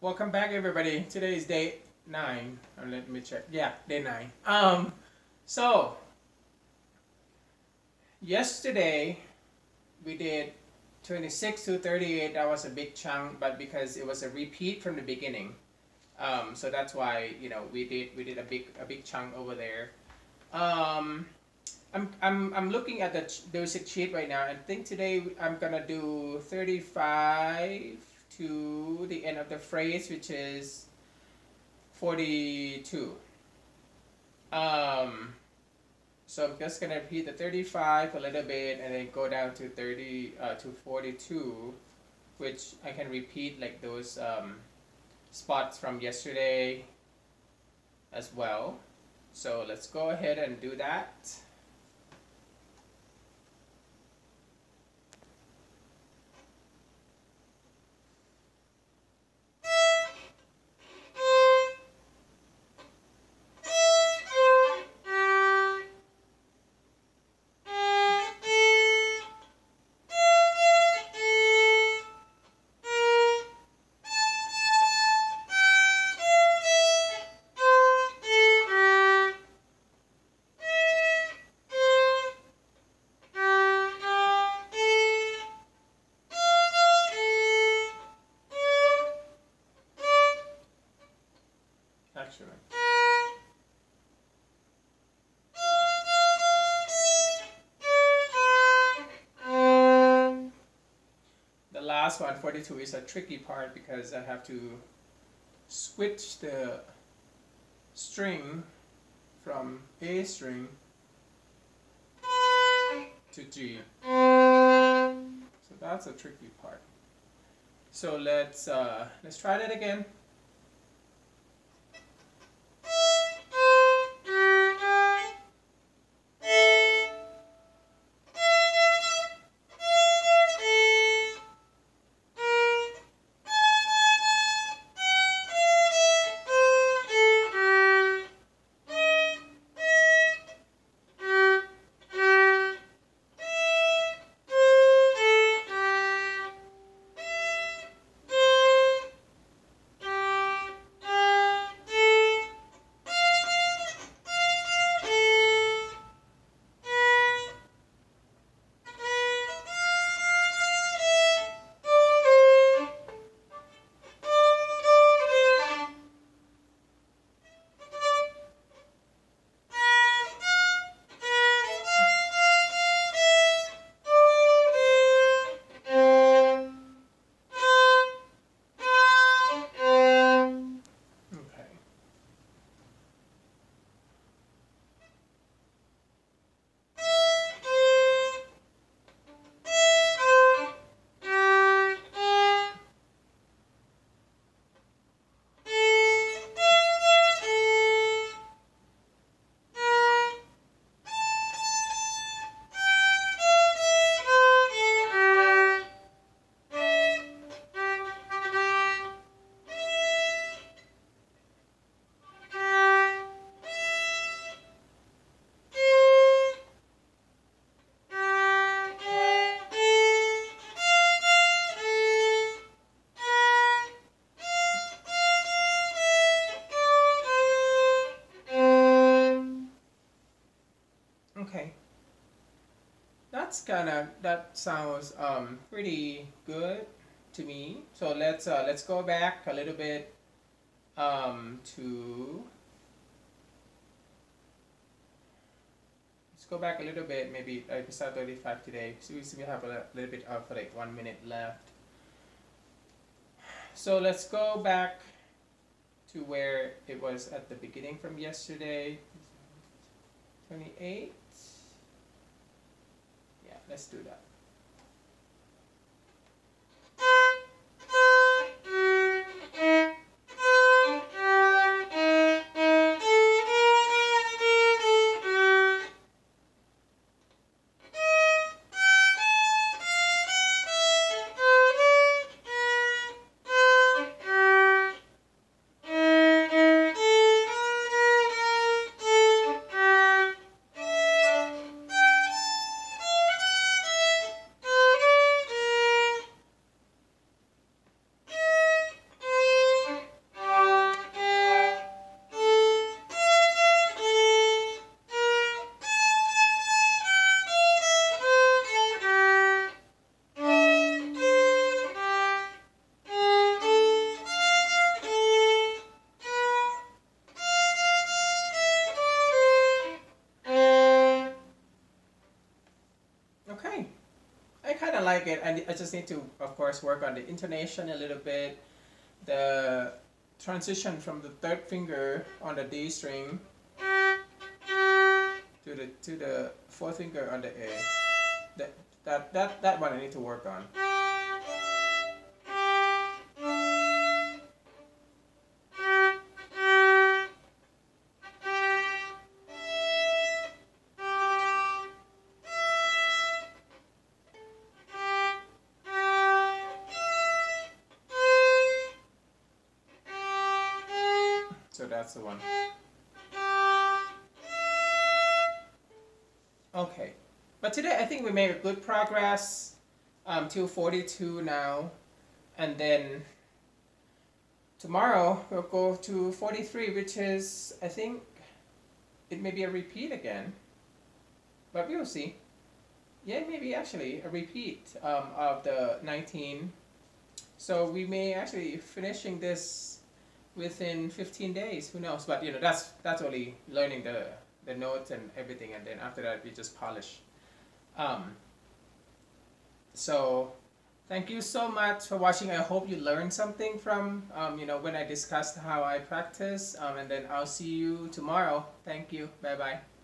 Welcome back, everybody. Today is day nine. Oh, let me check. Yeah, day nine. Um, so yesterday we did 26 to 38. That was a big chunk, but because it was a repeat from the beginning, um, so that's why you know we did we did a big a big chunk over there. Um, I'm, I'm, I'm looking at the basic sheet right now and think today I'm gonna do 35 to the end of the phrase which is 42 um, so I'm just gonna repeat the 35 a little bit and then go down to 30 uh, to 42 which I can repeat like those um, spots from yesterday as well. So let's go ahead and do that last one, 42, is a tricky part because I have to switch the string from A string to G. So that's a tricky part. So let's uh, let's try that again. That's kind of that sounds um, pretty good to me. So let's uh, let's go back a little bit um, to let's go back a little bit, maybe episode 35 today. So we still have a little bit of like one minute left. So let's go back to where it was at the beginning from yesterday. 28. Let's do that. It. And I just need to, of course, work on the intonation a little bit, the transition from the third finger on the D string to the to the fourth finger on the A. That that that that one I need to work on. So that's the one. Okay, but today I think we made a good progress um, to 42 now, and then tomorrow we'll go to 43, which is, I think, it may be a repeat again, but we'll see. Yeah, maybe actually a repeat um, of the 19. So we may actually finishing this within 15 days who knows? But you know that's that's only learning the the notes and everything and then after that we just polish. Um, so thank you so much for watching. I hope you learned something from um, you know when i discussed how i practice um, and then i'll see you tomorrow. Thank you. Bye bye